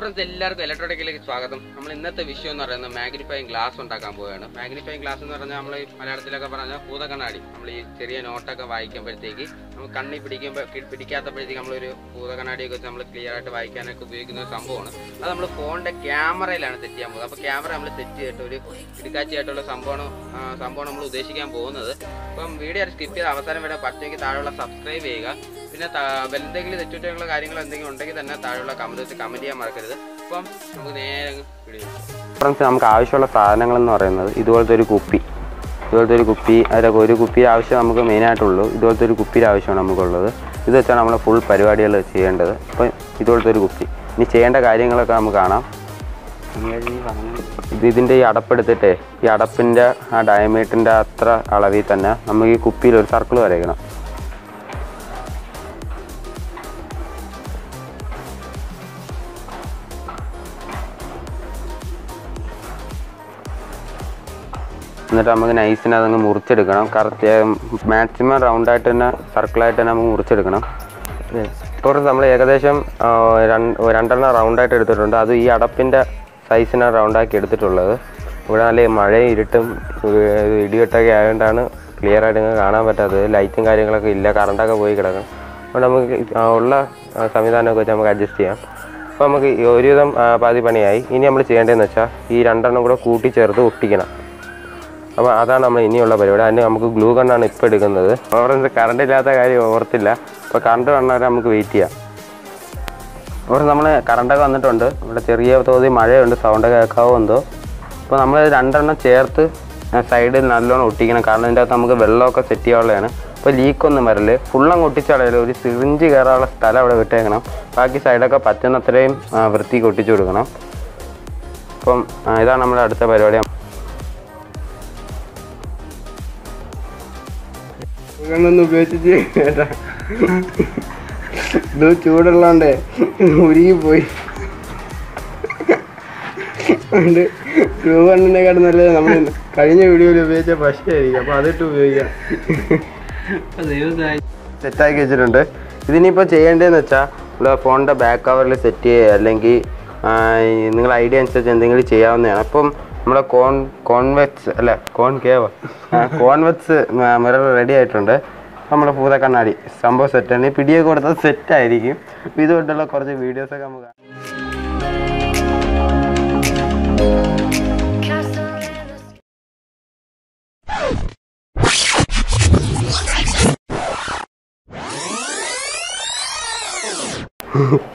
Friends എല്ലാവർക്കും ഇലക്ട്രോണിക്കിലേക്ക് സ്വാഗതം. നമ്മൾ ഇന്നത്തെ വിഷയം എന്ന് പറയുന്നത് മാഗ്നിഫൈങ് ഗ്ലാസ് ഉണ്ടാക്കാൻ പോവുകയാണ്. മാഗ്നിഫൈങ് ഗ്ലാസ് എന്ന് പറഞ്ഞാൽ നമ്മൾ മലയാളത്തിലൊക്കെ പറഞ്ഞാൽ ഭൂതകണ്ണാടി. നമ്മൾ ഈ ചെറിയ നോട്ടൊക്കെ വായിക്കുമ്പോഴത്തേക്ക് നമ്മൾ കണ്ണി പിടിക്കുമ്പോൾ പിടിക്കാത്തപ്പോഴത്തേക്ക് നമ്മളൊരു ഭൂതകണ്ണാടിയൊക്കെ വെച്ച് നമ്മൾ ക്ലിയർ ആയിട്ട് വായിക്കാനൊക്കെ ഉപയോഗിക്കുന്ന ഒരു സംഭവമാണ്. അത് നമ്മൾ ഫോണിന്റെ ക്യാമറയിലാണ് തെറ്റ് ചെയ്യാൻ പോകുന്നത്. അപ്പോൾ ക്യാമറ നമ്മൾ തെറ്റ് ചെയ്തിട്ട് ഒരു ഇടുക്കാച്ചിയായിട്ടുള്ള സംഭവമാണ് സംഭവമാണ് സംഭവം നമ്മൾ ഉദ്ദേശിക്കാൻ പോകുന്നത്. അപ്പം വീഡിയോ സ്കിപ്പ് ചെയ്ത് അവസാനം വരെ പറ്റുമെങ്കിൽ താഴെയുള്ള സബ്സ്ക്രൈബ് ചെയ്യുക. പിന്നെ എന്തെങ്കിലും തെറ്റുറ്റങ്ങളോ കാര്യങ്ങളോ എന്തെങ്കിലും ഉണ്ടെങ്കിൽ തന്നെ താഴെയുള്ള കമന്റ് വെച്ച് കമന്റ് ചെയ്യാൻ മറക്കരുത്. അപ്പം നമുക്ക് നേരെ വീഡിയോ ഫ്രണ്ട്സ് നമുക്ക് ആവശ്യമുള്ള സാധനങ്ങൾ എന്ന് പറയുന്നത് ഇതുപോലത്തെ ഒരു കുപ്പി. ഇതുപോലത്തെ ഒരു കുപ്പി അതിലൊക്കെ ഒരു കുപ്പിയുടെ ആവശ്യം നമുക്ക് മെയിനായിട്ടുള്ളൂ ഇതുപോലത്തെ ഒരു കുപ്പിയുടെ ആവശ്യമാണ് നമുക്കുള്ളത്. ഇത് വെച്ചാണ് നമ്മൾ ഫുൾ പരിപാടികൾ ചെയ്യേണ്ടത്. അപ്പോൾ ഇതുപോലത്തെ ഒരു കുപ്പി. ഇനി ചെയ്യേണ്ട കാര്യങ്ങളൊക്കെ നമുക്ക് കാണാം. ഇത് ഇതിന്റെ ഈ അടപ്പെടുത്തിട്ടേ ഈ അടപ്പിന്റെ ആ ഡയമീറ്ററിന്റെ അത്ര അളവിൽ തന്നെ നമുക്ക് ഈ കുപ്പിയിൽ ഒരു സർക്കിൾ വരയ്ക്കണം. എന്നിട്ട് നമുക്ക് നൈസിന് അതങ്ങ് മുറിച്ചെടുക്കണം. കറക്റ്റ് മാക്സിമം റൗണ്ട് ആയിട്ട് തന്നെ സർക്കിളായിട്ട് തന്നെ നമുക്ക് മുറിച്ചെടുക്കണം. ഇപ്പോൾ നമ്മൾ ഏകദേശം രണ്ടെണ്ണം റൗണ്ടായിട്ട് എടുത്തിട്ടുണ്ട്. അത് ഈ അടപ്പിന്റെ സൈസിനാണ് റൗണ്ടാക്കി എടുത്തിട്ടുള്ളത്. ഇവിടെ നല്ല മഴയും ഇരുട്ടും ഇടിവെട്ടൊക്കെ ആയതുകൊണ്ടാണ് ക്ലിയർ ആയിട്ട് നിങ്ങൾക്ക് കാണാൻ പറ്റാത്തത്. ലൈറ്റും കാര്യങ്ങളൊക്കെ ഇല്ല. കറണ്ടൊക്കെ പോയി കിടക്കും. അപ്പോൾ നമുക്ക് ഉള്ള സംവിധാനമൊക്കെ വെച്ച് നമുക്ക് അഡ്ജസ്റ്റ് ചെയ്യാം. അപ്പോൾ നമുക്ക് ഒരുവിധം പാതി പണിയായി. ഇനി നമ്മൾ ചെയ്യേണ്ടതെന്ന് വെച്ചാൽ ഈ രണ്ടെണ്ണം കൂടെ കൂട്ടി ചേർത്ത് ഒട്ടിക്കണം. അപ്പോൾ അതാണ് നമ്മൾ ഇനിയുള്ള പരിപാടി. അതിന് നമുക്ക് ഗ്ലൂ കണ്ണാണ് ഇപ്പോൾ എടുക്കുന്നത്. ഓറഞ്ച് കറണ്ട് ഇല്ലാത്ത കാര്യം ഓർത്തില്ല. അപ്പോൾ കറണ്ട് വന്നാൽ നമുക്ക് വെയിറ്റ് ചെയ്യാം. ഇവിടെ നമ്മൾ കറണ്ടൊക്കെ വന്നിട്ടുണ്ട്. ഇവിടെ ചെറിയ തോതിൽ മഴയുണ്ട്. സൗണ്ടൊക്കെ കേൾക്കാവോ എന്തോ. അപ്പോൾ നമ്മൾ രണ്ടെണ്ണം ചേർത്ത് സൈഡിൽ നല്ലോണം ഒട്ടിക്കണം. കാരണം ഇതിന്റെ അകത്ത് നമുക്ക് വെള്ളമൊക്കെ സെറ്റ് ചെയ്യാനുള്ളതാണ്. അപ്പോൾ ലീക്കൊന്നും വരൽ. ഫുള്ളം ഒട്ടിച്ചാളല്ലോ ഒരു സിറിഞ്ച് കയറാനുള്ള സ്ഥലം അവിടെ വിട്ടേക്കണം. ബാക്കി സൈഡൊക്കെ പറ്റുന്നത്രയും വൃത്തി വൃത്തിക്ക് ഒട്ടിച്ചു കൊടുക്കണം. അപ്പം ഇതാണ് നമ്മുടെ അടുത്ത പരിപാടി. ഉപയോഗിച്ചിട്ട് കേട്ടാ ഇത് ചൂടുള്ളോണ്ടേ പോയി. അതുകൊണ്ട് രൂപണ്ണിനെക്കാട്ടും നല്ലത് നമ്മൾ കഴിഞ്ഞ വീഡിയോയിൽ ഉപയോഗിച്ച പശയായിരിക്കും അപ്പോൾ അതിട്ട് ഉപയോഗിക്കാം സെറ്റാക്കി വെച്ചിട്ടുണ്ട്. ഇതിനിപ്പോ ചെയ്യേണ്ടതെന്ന് വെച്ചാൽ ഫോണിന്റെ ബാക്ക് കവറിൽ സെറ്റ് ചെയ്യുക അല്ലെങ്കിൽ നിങ്ങൾ ഐഡിയ അനുസരിച്ച് എന്തെങ്കിലും ചെയ്യാവുന്നതാണ്. അപ്പം നമ്മുടെ കോൺ കോൺവെക്സ് അല്ല concave convex mirror ready ആയിട്ടുണ്ട്. നമ്മുടെ പൂത കണ്ണാടി. സംഭവം സെറ്റാണ് ഈ പിടിയൊക്കെ കൊടുത്താൽ സെറ്റായിരിക്കും ഇതുകൊണ്ടുള്ള കുറച്ച് വീഡിയോസൊക്കെ നമുക്ക്.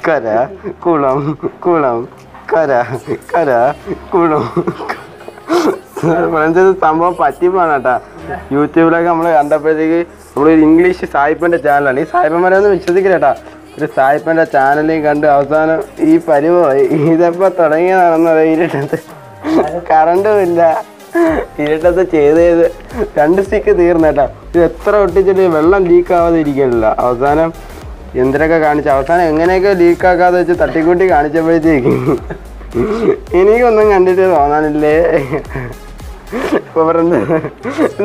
കര കുളം കുളം. കര കര കുളം. ഫ്രണ്ട്സ് ഇത് സംഭവം പറ്റിപ്പാണ് കേട്ടാ യൂട്യൂബിലൊക്കെ നമ്മൾ കണ്ടപ്പോഴത്തേക്ക് നമ്മളൊരു ഇംഗ്ലീഷ് സായിപ്പന്റെ ചാനലാണ് ഈ സായിപ്പന്മാരൊന്നും വിശ്വസിക്കില്ല കേട്ടാ ഒരു സായിപ്പന്റെ ചാനലിൽ കണ്ട് അവസാനം ഈ പരിപാടി ഇതെപ്പോൾ തുടങ്ങിയതാണെന്നത് ഇരുട്ടത്ത്. കറണ്ടും ഇല്ല. ഇരുട്ടത്ത് ചെയ്ത് ചെയ്ത് രണ്ട് സ്റ്റിക്ക് തീർന്നേട്ടാ. ഇത് എത്ര ഒട്ടിച്ചിട്ട് വെള്ളം ലീക്ക് ആവാതെ ഇരിക്കണില്ല അവസാനം എന്തിനൊക്കെ കാണിച്ചു അവസാനം എങ്ങനെയൊക്കെ ലീക്കാക്കാതെ വെച്ച് തട്ടിക്കൂട്ടി കാണിച്ചപ്പോഴത്തേക്ക് എനിക്കൊന്നും കണ്ടിട്ട് തോന്നാനില്ലേ? പറഞ്ഞത്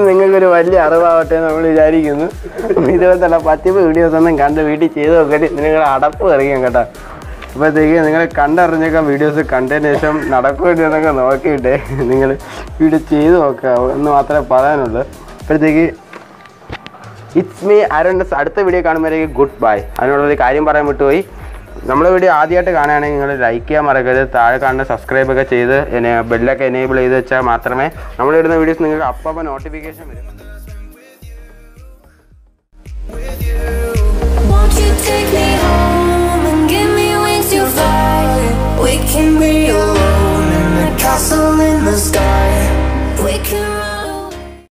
നിങ്ങൾക്കൊരു വലിയ അറിവാവട്ടെ നമ്മൾ വിചാരിക്കുന്നു. ഇതുപോലത്തെ പത്തിപ്പ് വീഡിയോസ് ഒന്നും കണ്ട് വീട്ടിൽ ചെയ്ത് നോക്കിയിട്ട് നിങ്ങൾ അടപ്പ് എറിയാം കേട്ടോ. അപ്പോഴത്തേക്ക് നിങ്ങൾ കണ്ടറിഞ്ഞൊക്കെ വീഡിയോസ് കണ്ടതിന് ശേഷം നടക്കുമോ എന്നൊക്കെ നോക്കിയിട്ട് നിങ്ങൾ വീഡിയോ ചെയ്ത് നോക്കുക എന്ന് മാത്രമേ പറയാനുള്ളൂ. അപ്പോഴത്തേക്ക് ഇറ്റ്സ് മീ അരുൺസ് അടുത്ത വീഡിയോ കാണുമ്പോഴേക്ക് ഗുഡ് ബൈ അതിനുള്ളൊരു കാര്യം പറയാൻ വിട്ടുപോയി. നമ്മുടെ വീഡിയോ ആദ്യമായിട്ട് കാണുകയാണെങ്കിൽ നിങ്ങൾ ലൈക്ക് ചെയ്യാൻ മറക്കരുത്. താഴെ കാണുന്ന സബ്സ്ക്രൈബ് ഒക്കെ ചെയ്ത് ബെല്ലൊക്കെ എനേബിൾ ചെയ്ത് വെച്ചാൽ മാത്രമേ നമ്മൾ ഇടുന്ന വീഡിയോസ് നിങ്ങൾക്ക് അപ്പം നോട്ടിഫിക്കേഷൻ വരും. Castle in the sky.